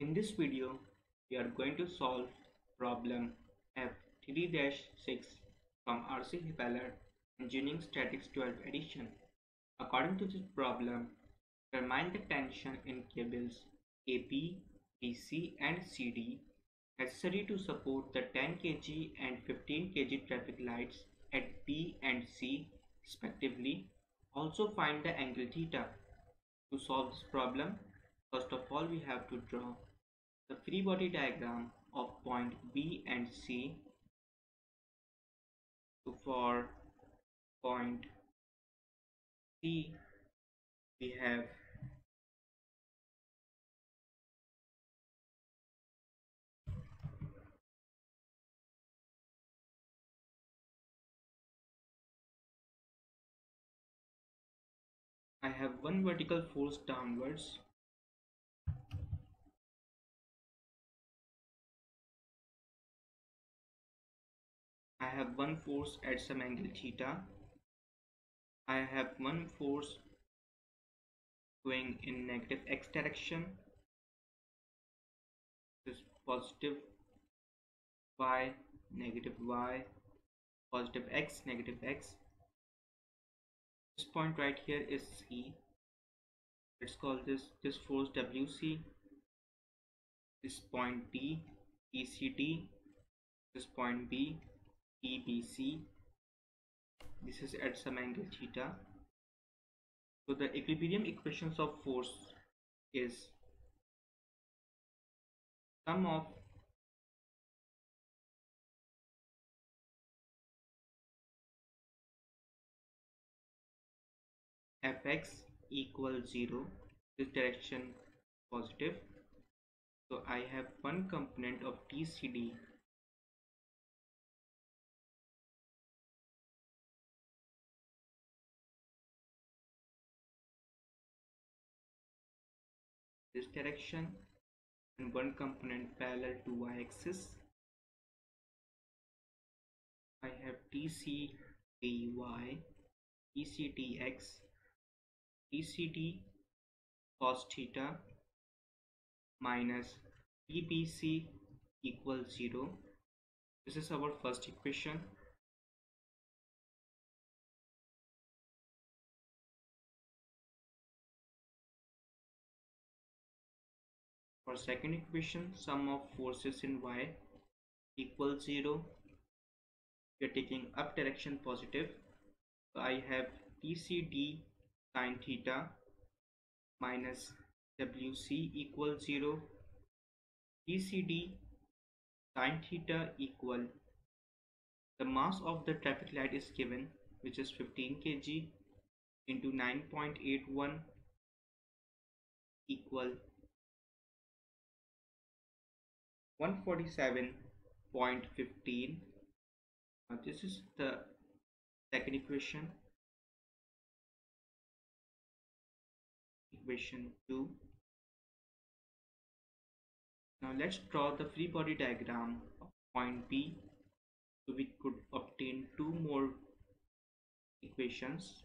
In this video, we are going to solve problem F3-6 from RC Hibbeler Engineering Statics 12 edition. According to this problem, determine the tension in cables AB, BC and CD necessary to support the 10 kg and 15 kg traffic lights at B and C respectively. Also find the angle theta. To solve this problem, first of all we have to draw the free body diagram of point B and C. So for point C we have I have one vertical force downwards have one force at some angle theta. I have one force going in negative x direction. This positive y negative y positive x negative x. This point right here is C. Let's call this this force WC this point D. TCD this point B TBC this is at some angle theta. So the equilibrium equations of force is sum of fx equals 0 this direction positive. So I have one component of TCD this direction and one component parallel to y-axis. I have TC dy TCDX TCD cos theta minus TBC equals 0 this is our first equation for second equation sum of forces in y equals 0 we are taking up direction positive. So I have TCD sine theta minus WC equals 0 TCD sine theta equal. The mass of the traffic light is given which is 15 kg into 9.81 equal 147.15 now this is the second equation. Equation 2 now let's draw the free body diagram of point B. So we could obtain two more equations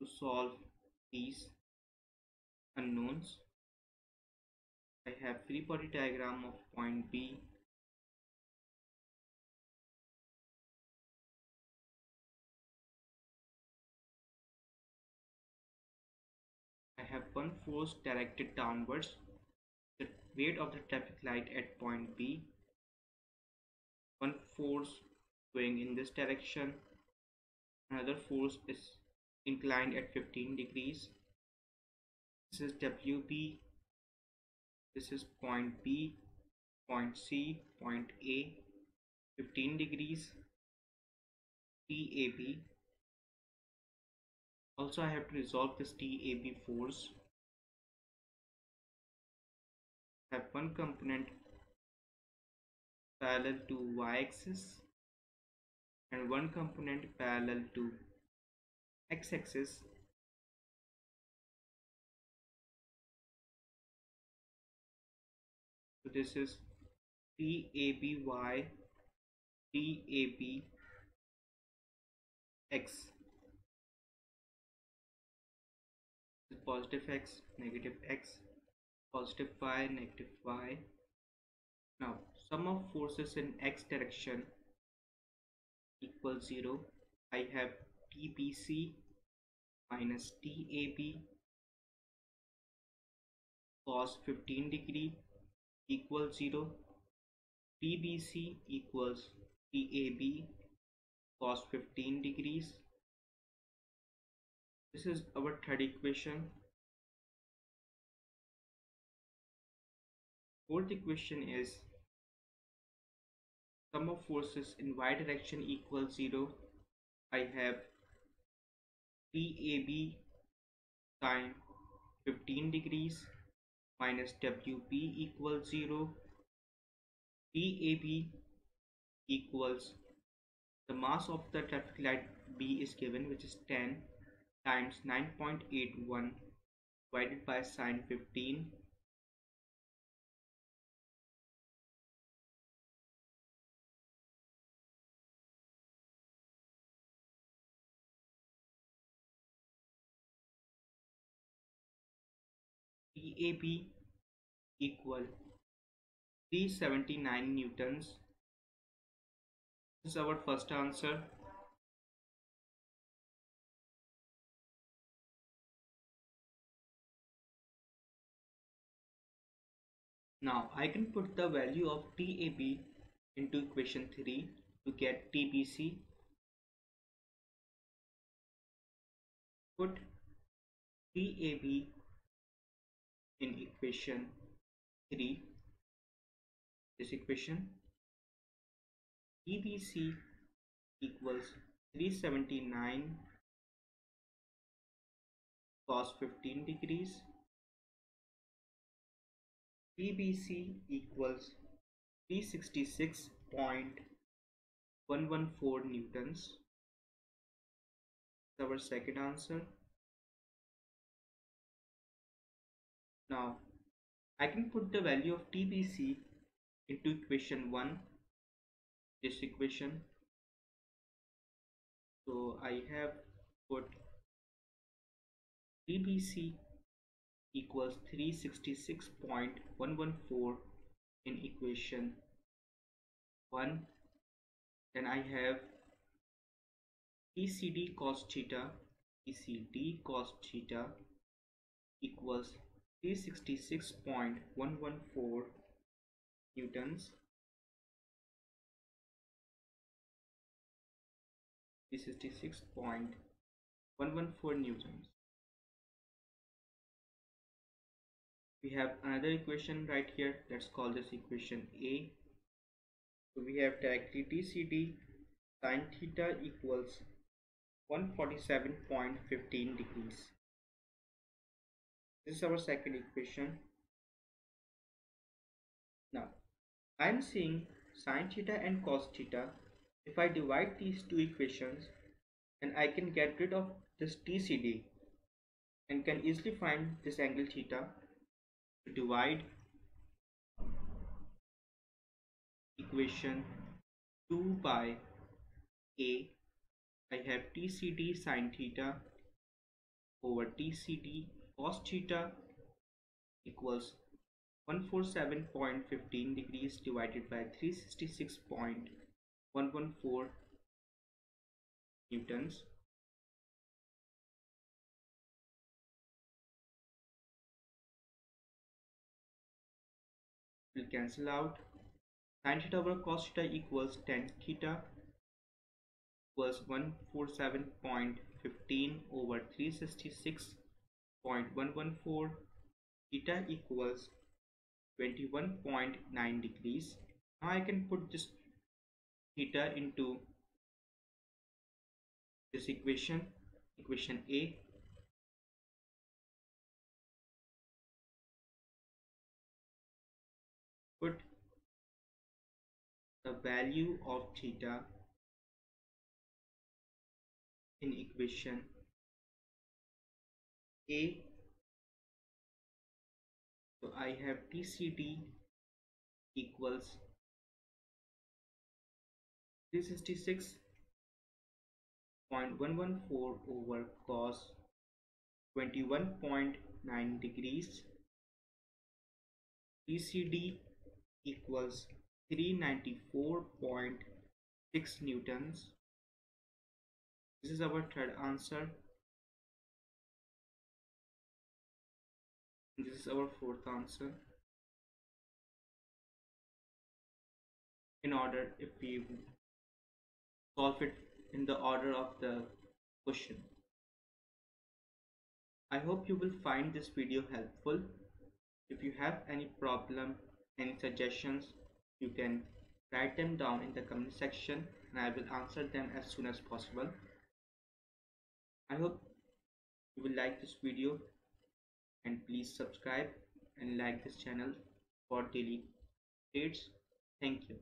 to solve these unknowns I have free body diagram of point B. I have one force directed downwards. The weight of the traffic light at point B. One force going in this direction. Another force is inclined at 15 degrees. This is WB this is point B point C point A 15 degrees TAB also I have to resolve this TAB force. Have one component parallel to y-axis and one component parallel to x-axis this is TABY TAB x. Positive x negative x positive y negative y. Now sum of forces in x direction equals 0 I have TBC minus TAB cos 15 degree equals 0 TBC equals TAB cos 15 degrees. This is our third equation. Fourth equation is sum of forces in y direction equals 0 I have TAB sine 15 degrees minus WB equals 0 TAB equals the mass of the traffic light B is given which is 10 times 9.81 divided by sine 15 TAB equal 379 newtons. This is our first answer. Now I can put the value of TAB into equation 3 to get TBC. Put TAB in equation 3 this equation TBC equals 379 cos 15 degrees. TBC equals 366.114 newtons. Our second answer Now I can put the value of TBC into equation 1 this equation. So I have put TBC equals 366.114 in equation 1 then I have TCD cos theta TCD cos theta equals 366.114 newtons. Three sixty six point one one four newtons. We have another equation right here. Let's call this equation a. So we have directly tcd sine theta equals 147.15 degrees this is our second equation. Now, I am seeing sine theta and cos theta. If I divide these two equations, and I can get rid of this TCD and can easily find this angle theta to divide equation 2 by a I have TCD sine theta over TCD cos theta equals 147.15 degrees divided by 366.114 newtons. Will cancel out. Sin theta over cos theta equals tan theta equals 147.15 over 366 0.114 theta equals 21.9 degrees. Now I can put this theta into this equation equation A. Put the value of theta in equation a so I have TCD equals 366.114 over cos 21.9 degrees TCD equals 394.6 newtons. This is our third answer. This is our fourth answer. In order if we solve it in the order of the question. I hope you will find this video helpful. If you have any problem, any suggestions, you can write them down in the comment section and I will answer them as soon as possible. I hope you will like this video and please subscribe and like this channel for daily updates. Thank you.